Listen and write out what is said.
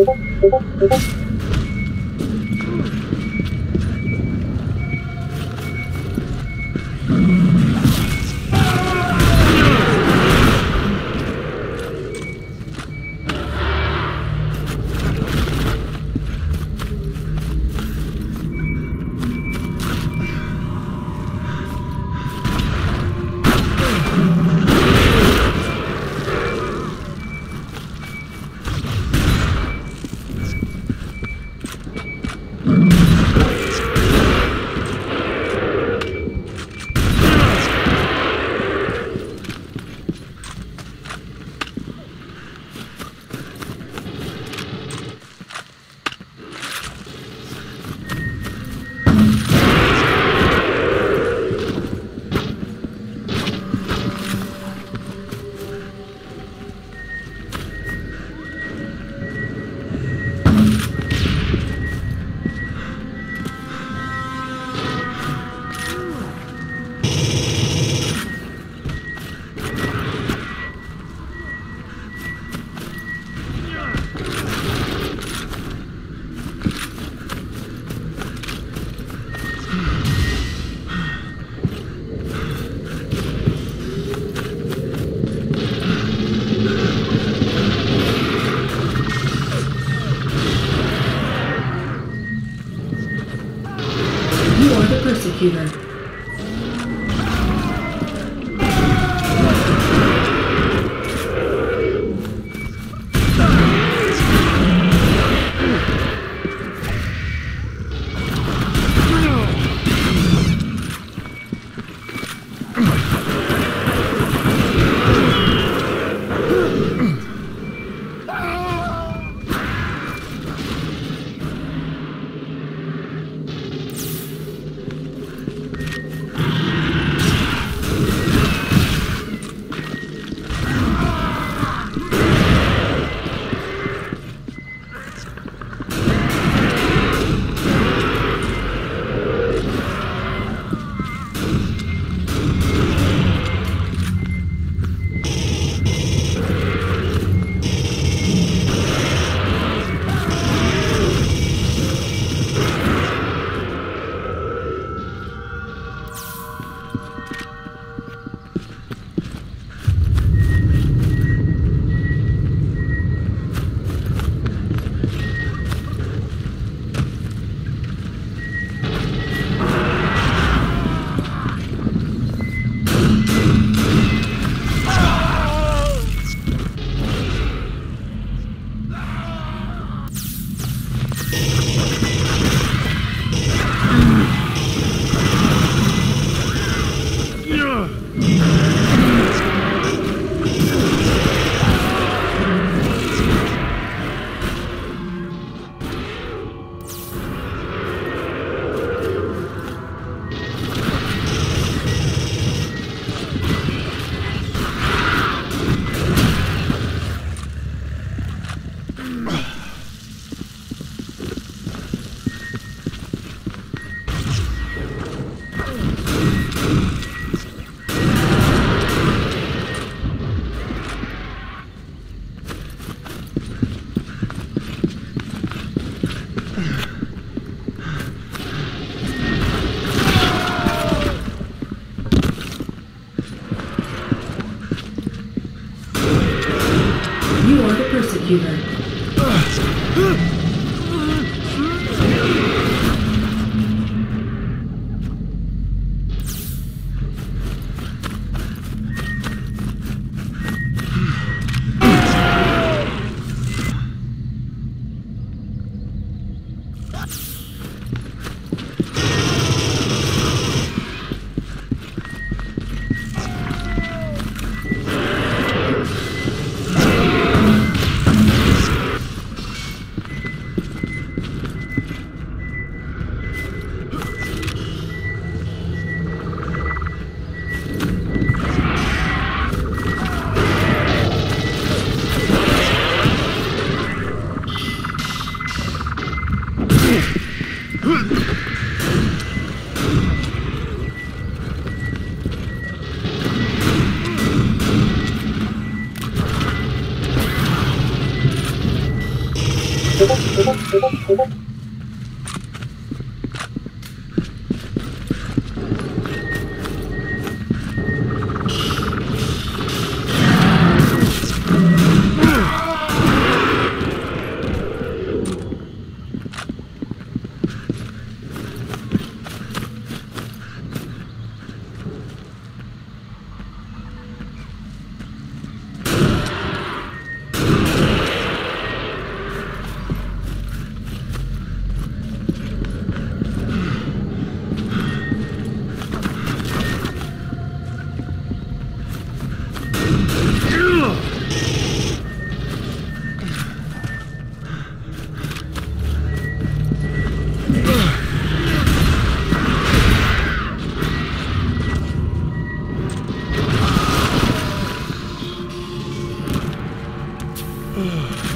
The persecutor. 대박 대박 대박 대박 Mm.